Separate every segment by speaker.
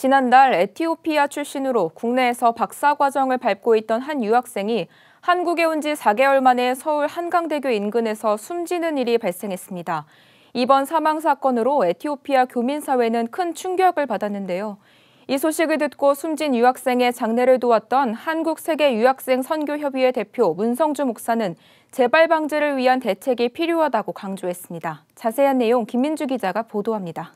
Speaker 1: 지난달 에티오피아 출신으로 국내에서 박사 과정을 밟고 있던 한 유학생이 한국에 온 지 4개월 만에 서울 한강대교 인근에서 숨지는 일이 발생했습니다. 이번 사망 사건으로 에티오피아 교민사회는 큰 충격을 받았는데요. 이 소식을 듣고 숨진 유학생의 장례를 도왔던 한국세계 유학생 선교협의회 대표 문성주 목사는 재발 방지를 위한 대책이 필요하다고 강조했습니다. 자세한 내용 김민주 기자가 보도합니다.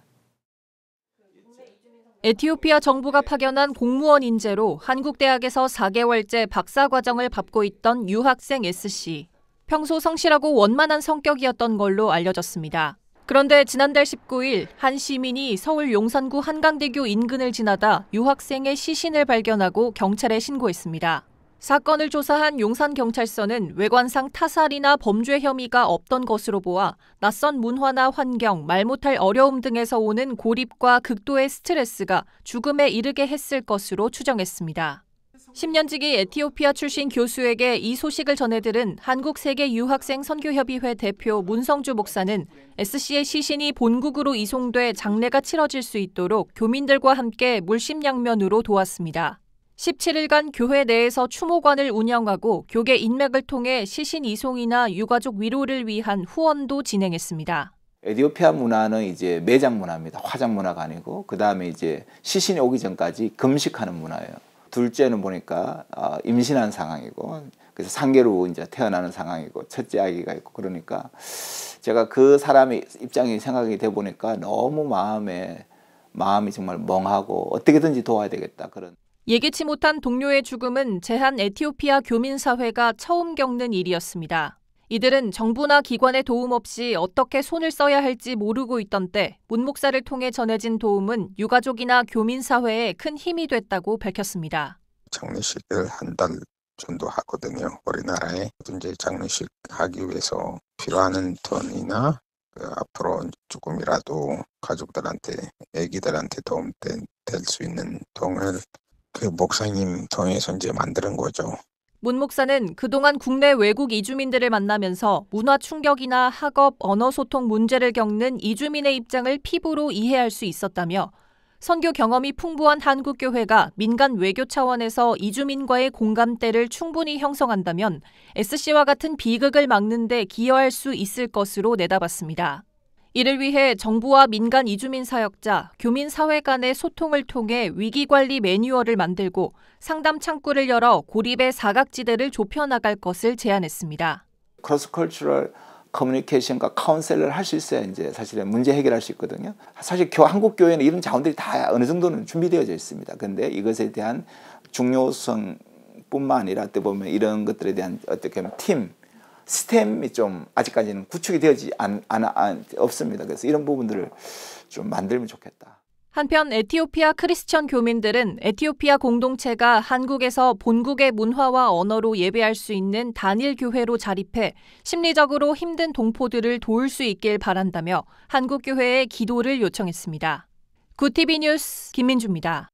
Speaker 2: 에티오피아 정부가 파견한 공무원 인재로 한국 대학에서 4개월째 박사 과정을 밟고 있던 유학생 S씨. 평소 성실하고 원만한 성격이었던 걸로 알려졌습니다. 그런데 지난달 19일 한 시민이 서울 용산구 한강대교 인근을 지나다 유학생의 시신을 발견하고 경찰에 신고했습니다. 사건을 조사한 용산경찰서는 외관상 타살이나 범죄 혐의가 없던 것으로 보아 낯선 문화나 환경, 말 못할 어려움 등에서 오는 고립과 극도의 스트레스가 죽음에 이르게 했을 것으로 추정했습니다. 10년지기 에티오피아 출신 교수에게 이 소식을 전해들은 한국세계유학생 선교협의회 대표 문성주 목사는 S씨의 시신이 본국으로 이송돼 장례가 치러질 수 있도록 교민들과 함께 물심양면으로 도왔습니다. 17일간 교회 내에서 추모관을 운영하고 교계 인맥을 통해 시신 이송이나 유가족 위로를 위한 후원도 진행했습니다.
Speaker 3: 에디오피아 문화는 이제 매장 문화입니다. 화장 문화가 아니고 그 다음에 이제 시신이 오기 전까지 금식하는 문화예요. 둘째는 보니까 어, 임신한 상황이고 그래서 상계로 이제 태어나는 상황이고 첫째 아기가 있고 그러니까 제가 그 사람의 입장이 생각이 돼 보니까 너무 마음에 마음이 정말 멍하고 어떻게든지 도와야 되겠다 그런.
Speaker 2: 예기치 못한 동료의 죽음은 제한 에티오피아 교민사회가 처음 겪는 일이었습니다. 이들은 정부나 기관의 도움 없이 어떻게 손을 써야 할지 모르고 있던 때 문 목사를 통해 전해진 도움은 유가족이나 교민사회에 큰 힘이 됐다고 밝혔습니다.
Speaker 4: 장례식을 한 달 정도 하거든요. 우리나라에 이제 장례식 하기 위해서 필요한 돈이나 그 앞으로 조금이라도 가족들한테, 애기들한테 도움 될 수 있는 돈을 그 목사님 통해서 이제 만드는 거죠.
Speaker 2: 문 목사는 그동안 국내 외국 이주민들을 만나면서 문화 충격이나 학업, 언어 소통 문제를 겪는 이주민의 입장을 피부로 이해할 수 있었다며 선교 경험이 풍부한 한국교회가 민간 외교 차원에서 이주민과의 공감대를 충분히 형성한다면 SC와 같은 비극을 막는 데 기여할 수 있을 것으로 내다봤습니다. 이를 위해 정부와 민간 이주민 사역자, 교민 사회 간의 소통을 통해 위기 관리 매뉴얼을 만들고 상담 창구를 열어 고립의 사각지대를 좁혀 나갈 것을 제안했습니다.
Speaker 3: cross-cultural communication과 counsel을 할 수 있어야 이제 사실은 문제 해결할 수 있거든요. 사실 교, 한국 교회는 이런 자원들이 다 어느 정도는 준비되어져 있습니다. 근데 이것에 대한 중요성뿐만 아니라 때 보면 이런 것들에 대한 어떻게 보면 팀 스템이 좀 아직까지는 구축이 되지 않, 않, 않, 없습니다. 그래서 이런 부분들을 좀 만들면 좋겠다.
Speaker 2: 한편 에티오피아 크리스천 교민들은 에티오피아 공동체가 한국에서 본국의 문화와 언어로 예배할 수 있는 단일 교회로 자립해 심리적으로 힘든 동포들을 도울 수 있길 바란다며 한국 교회에 기도를 요청했습니다. 구티비 뉴스 김민주입니다.